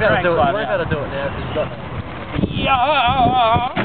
We gotta do it. You gotta do it now. Yeah.